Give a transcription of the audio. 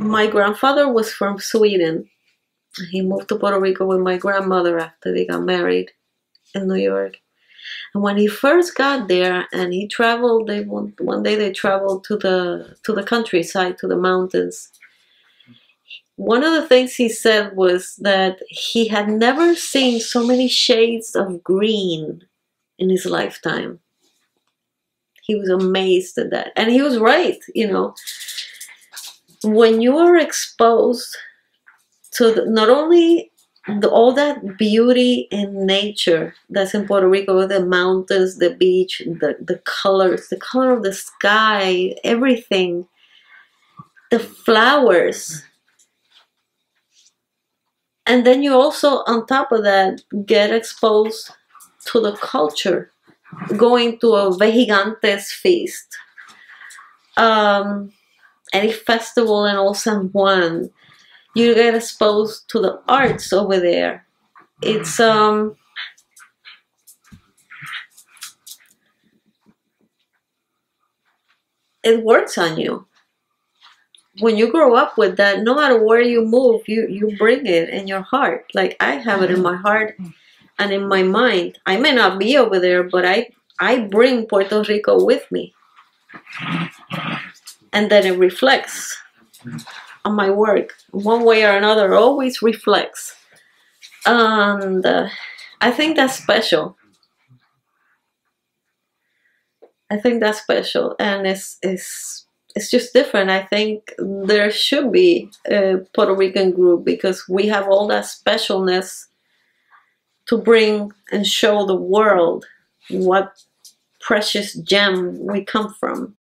My grandfather was from Sweden. He moved to Puerto Rico with my grandmother after they got married in New York. And when he first got there, and he traveled, they one, one day they traveled to the to the countryside, to the mountains, one of the things he said was that he had never seen so many shades of green in his lifetime. He was amazed at that, and he was right. You know, when you are exposed to the, not only the, all that beauty in nature that's in Puerto Rico, the mountains, the beach, the, the colors, the color of the sky, everything, the flowers. And then you also, on top of that, get exposed to the culture, going to a Vejigantes feast, um, any festival in Old San Juan, you get exposed to the arts over there. It's um it works on you. When you grow up with that, no matter where you move, you you bring it in your heart. Like I have it in my heart and in my mind. I may not be over there, but I I bring Puerto Rico with me. And then it reflects on my work one way or another always reflects and uh, i think that's special i think that's special and it's it's it's just different. I think there should be a puerto rican group because we have all that specialness to bring and show the world what precious gem we come from